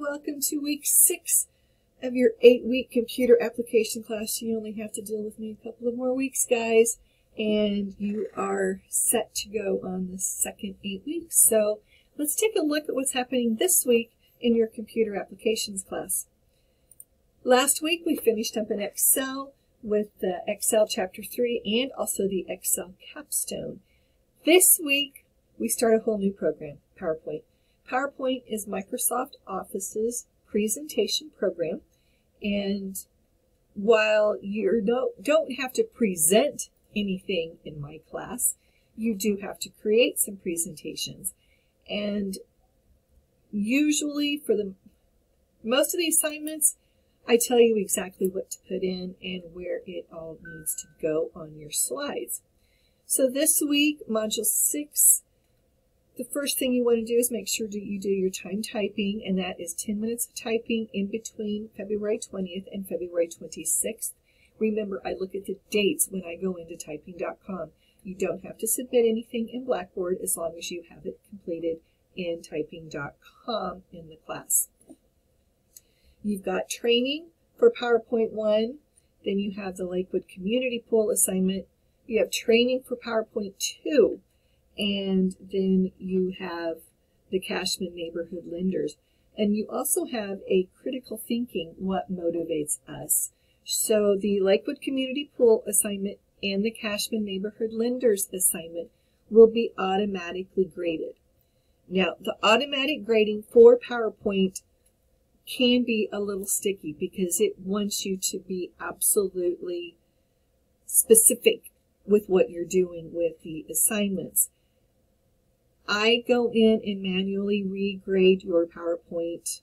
welcome to week six of your eight week computer application class. You only have to deal with me a couple of more weeks, guys, and you are set to go on the second eight weeks. So let's take a look at what's happening this week in your computer applications class. Last week we finished up in Excel with the Excel Chapter 3 and also the Excel Capstone. This week we start a whole new program, PowerPoint. PowerPoint is Microsoft Office's presentation program. And while you don't have to present anything in my class, you do have to create some presentations. And usually for the most of the assignments, I tell you exactly what to put in and where it all needs to go on your slides. So this week, Module 6 the first thing you want to do is make sure that you do your time typing, and that is 10 minutes of typing in between February 20th and February 26th. Remember, I look at the dates when I go into typing.com. You don't have to submit anything in Blackboard as long as you have it completed in typing.com in the class. You've got training for PowerPoint 1, then you have the Lakewood Community Pool assignment. You have training for PowerPoint 2 and then you have the Cashman Neighborhood Lenders. And you also have a critical thinking, what motivates us. So the Lakewood Community Pool assignment and the Cashman Neighborhood Lenders assignment will be automatically graded. Now, the automatic grading for PowerPoint can be a little sticky because it wants you to be absolutely specific with what you're doing with the assignments. I go in and manually regrade your PowerPoint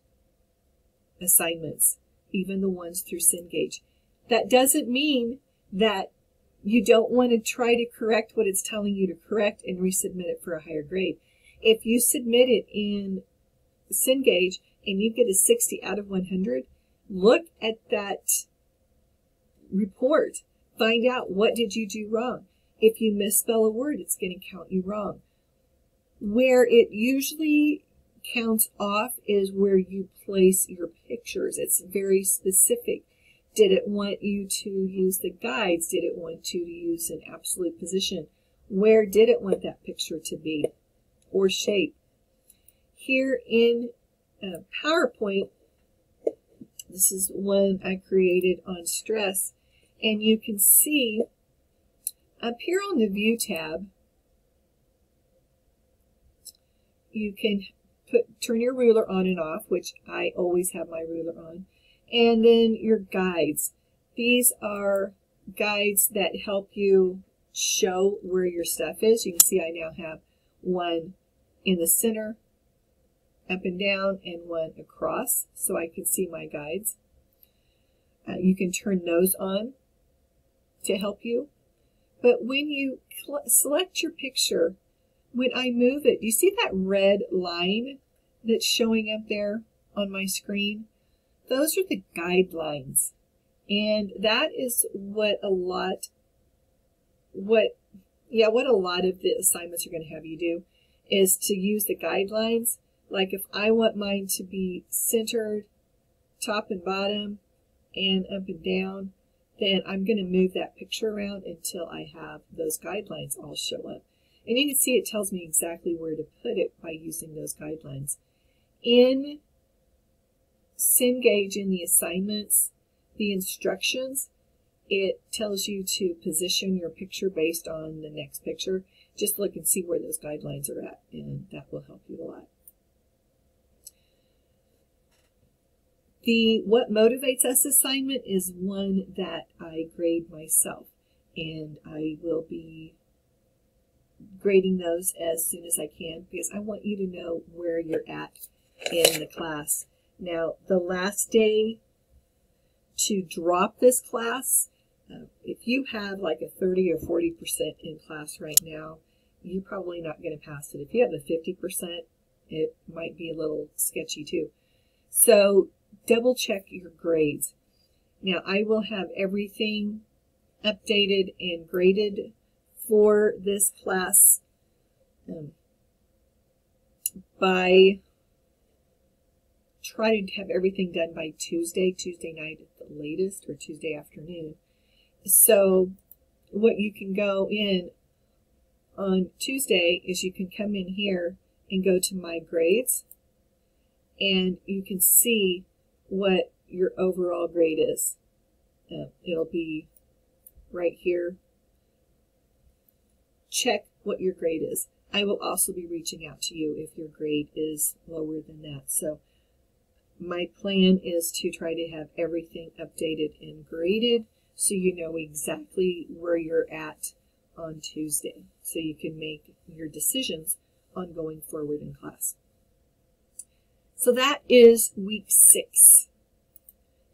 assignments, even the ones through Cengage. That doesn't mean that you don't want to try to correct what it's telling you to correct and resubmit it for a higher grade. If you submit it in Cengage and you get a 60 out of 100, look at that report. Find out what did you do wrong. If you misspell a word, it's going to count you wrong. Where it usually counts off is where you place your pictures. It's very specific. Did it want you to use the guides? Did it want you to use an absolute position? Where did it want that picture to be or shape? Here in uh, PowerPoint, this is one I created on stress, and you can see up here on the View tab, you can put turn your ruler on and off, which I always have my ruler on. And then your guides. These are guides that help you show where your stuff is. You can see I now have one in the center, up and down, and one across, so I can see my guides. Uh, you can turn those on to help you. But when you select your picture, when I move it, do you see that red line that's showing up there on my screen? Those are the guidelines. And that is what a lot, what, yeah, what a lot of the assignments are going to have you do is to use the guidelines. Like if I want mine to be centered, top and bottom, and up and down, then I'm going to move that picture around until I have those guidelines all show up. And you can see it tells me exactly where to put it by using those guidelines. In Cengage in the assignments, the instructions, it tells you to position your picture based on the next picture. Just look and see where those guidelines are at, and that will help you a lot. The What Motivates Us assignment is one that I grade myself, and I will be grading those as soon as I can because I want you to know where you're at in the class. Now, the last day to drop this class, uh, if you have like a 30 or 40% in class right now, you're probably not going to pass it. If you have a 50%, it might be a little sketchy too. So double check your grades. Now, I will have everything updated and graded for this class um, by try to have everything done by Tuesday, Tuesday night at the latest, or Tuesday afternoon. So what you can go in on Tuesday is you can come in here and go to my grades and you can see what your overall grade is. Uh, it'll be right here. Check what your grade is. I will also be reaching out to you if your grade is lower than that. So my plan is to try to have everything updated and graded so you know exactly where you're at on Tuesday so you can make your decisions on going forward in class. So that is week six.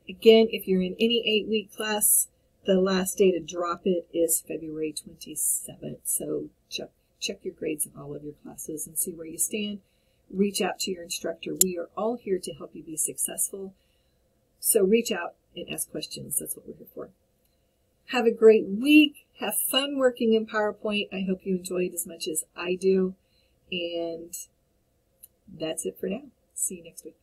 Again, if you're in any eight week class, the last day to drop it is February 27th. So check, check your grades in all of your classes and see where you stand. Reach out to your instructor. We are all here to help you be successful. So reach out and ask questions. That's what we're here for. Have a great week. Have fun working in PowerPoint. I hope you enjoyed as much as I do. And that's it for now. See you next week.